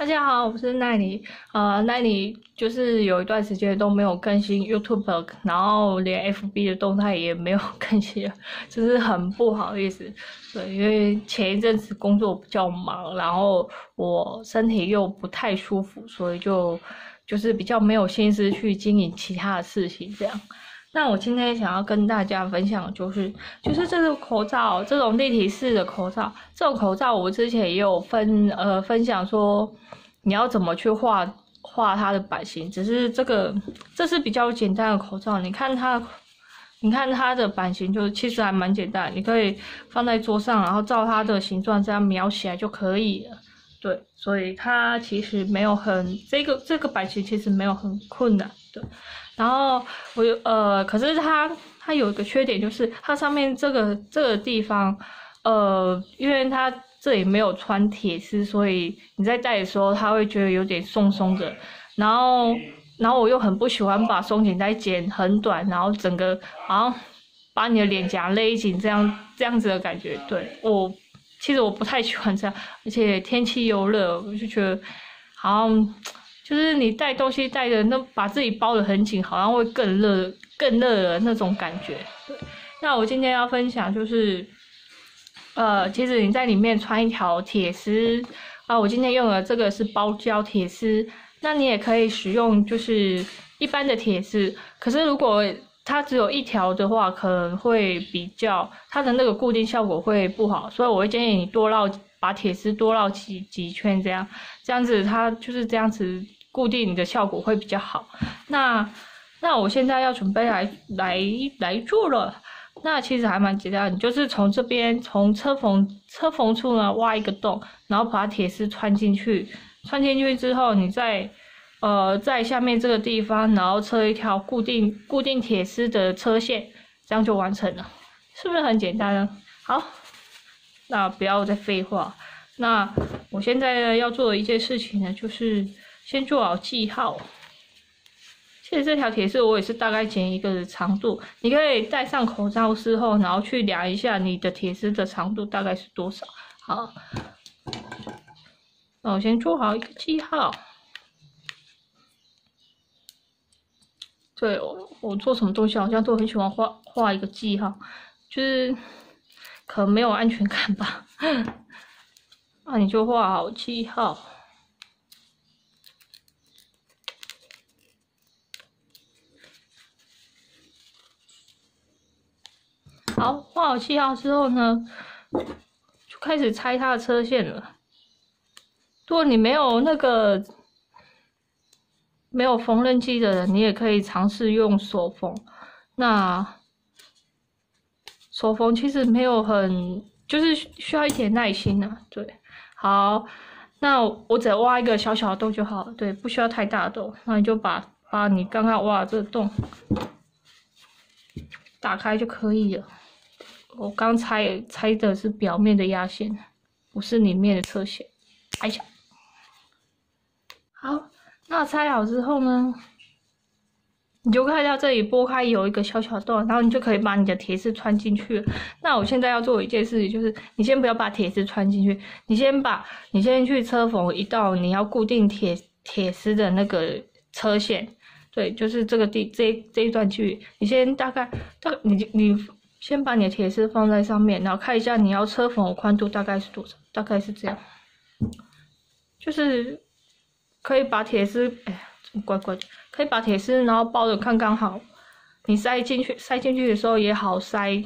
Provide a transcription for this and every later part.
大家好，我是奈尼。呃，奈尼就是有一段时间都没有更新 YouTube，然后连 FB 的动态也没有更新，就是很不好意思。对，因为前一阵子工作比较忙，然后我身体又不太舒服，所以就就是比较没有心思去经营其他的事情这样。那我今天想要跟大家分享，就是就是这个口罩，这种立体式的口罩，这种口罩我之前也有分呃分享说，你要怎么去画画它的版型，只是这个这是比较简单的口罩，你看它，你看它的版型就其实还蛮简单，你可以放在桌上，然后照它的形状这样描起来就可以了。对，所以它其实没有很这个这个版型其实没有很困难的。然后我有呃，可是它它有一个缺点，就是它上面这个这个地方，呃，因为它这里没有穿铁丝，所以你在戴的时候，它会觉得有点松松的。然后然后我又很不喜欢把松紧带剪很短，然后整个好像把你的脸颊勒紧这样这样子的感觉。对我其实我不太喜欢这样，而且天气又热，我就觉得好像。就是你带东西带的那把自己包的很紧，好像会更热更热的那种感觉。对，那我今天要分享就是，呃，其实你在里面穿一条铁丝啊，我今天用的这个是包胶铁丝，那你也可以使用就是一般的铁丝。可是如果它只有一条的话，可能会比较它的那个固定效果会不好，所以我会建议你多绕把铁丝多绕几几圈，这样这样子它就是这样子。固定的效果会比较好。那那我现在要准备来来来做了。那其实还蛮简单，你就是从这边从车缝车缝处呢挖一个洞，然后把铁丝穿进去。穿进去之后，你再呃在下面这个地方，然后车一条固定固定铁丝的车线，这样就完成了。是不是很简单呢？好，那不要再废话。那我现在呢要做的一件事情呢，就是。先做好记号。其实这条铁丝我也是大概剪一个长度，你可以戴上口罩之后，然后去量一下你的铁丝的长度大概是多少。好，那我先做好一个记号。对我，我做什么东西好像都很喜欢画画一个记号，就是可能没有安全感吧。那你就画好记号。好，画好记号之后呢，就开始拆它的车线了。如果你没有那个没有缝纫机的人，你也可以尝试用手缝。那手缝其实没有很，就是需要一点耐心呢。对，好，那我只要挖一个小小的洞就好了。对，不需要太大的洞。那你就把把你刚刚挖的这个洞打开就可以了。我刚拆拆的是表面的压线，不是里面的侧线。哎呀，拆好之后呢，你就看到这里拨开有一个小小洞，然后你就可以把你的铁丝穿进去。那我现在要做一件事情，就是你先不要把铁丝穿进去，你先把你先去车缝一道你要固定铁铁丝的那个车线。对，就是这个地这这一段距离，你先大概大你你。先把你的铁丝放在上面，然后看一下你要车缝宽度大概是多少，大概是这样，就是可以把铁丝，哎呀，怎么怪怪的？可以把铁丝然后包的刚刚好，你塞进去，塞进去的时候也好塞。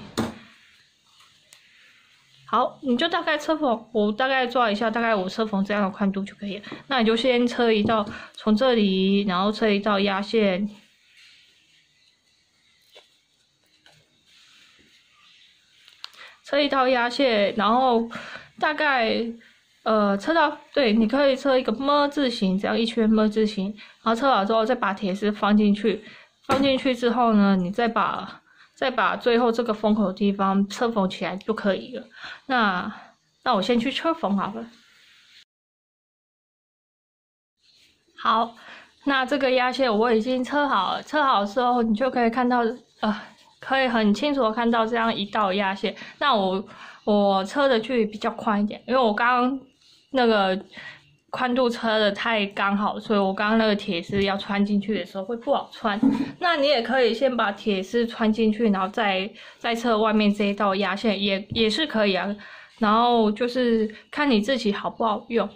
好，你就大概车缝，我大概抓一下，大概我车缝这样的宽度就可以了。那你就先车一道，从这里，然后车一道压线。车一道压线，然后大概呃车到对，你可以车一个么字形，这样一圈么字形，然后车好之后再把铁丝放进去，放进去之后呢，你再把再把最后这个封口的地方车缝起来就可以了。那那我先去车缝好了。好，那这个压线我已经车好了，车好之后你就可以看到呃。可以很清楚的看到这样一道压线。那我我车的距离比较宽一点，因为我刚刚那个宽度车的太刚好，所以我刚刚那个铁丝要穿进去的时候会不好穿。那你也可以先把铁丝穿进去，然后再再测外面这一道压线，也也是可以啊。然后就是看你自己好不好用。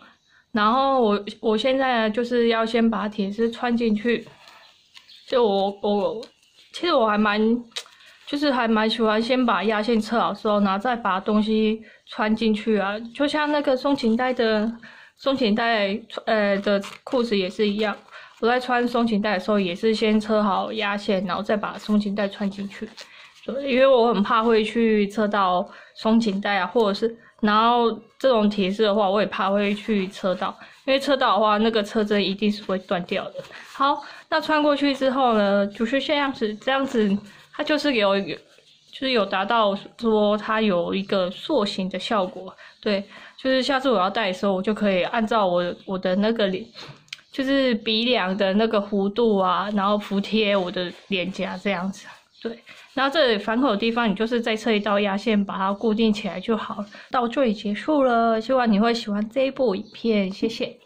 然后我我现在就是要先把铁丝穿进去，就我我其实我还蛮就是还蛮喜欢先把压线测好之后，然后再把东西穿进去啊，就像那个松紧带的。松紧带呃的裤子也是一样，我在穿松紧带的时候也是先车好压线，然后再把松紧带穿进去。对，因为我很怕会去车到松紧带啊，或者是然后这种铁丝的话，我也怕会去车到，因为车到的话，那个车针一定是会断掉的。好，那穿过去之后呢，就是这样子，这样子它就是有就是有达到说它有一个塑形的效果，对。就是下次我要戴的时候，我就可以按照我我的那个脸，就是鼻梁的那个弧度啊，然后服贴我的脸颊这样子。对，然后这里反口的地方，你就是再测一道压线，把它固定起来就好了。到这里结束了，希望你会喜欢这一部影片，谢谢。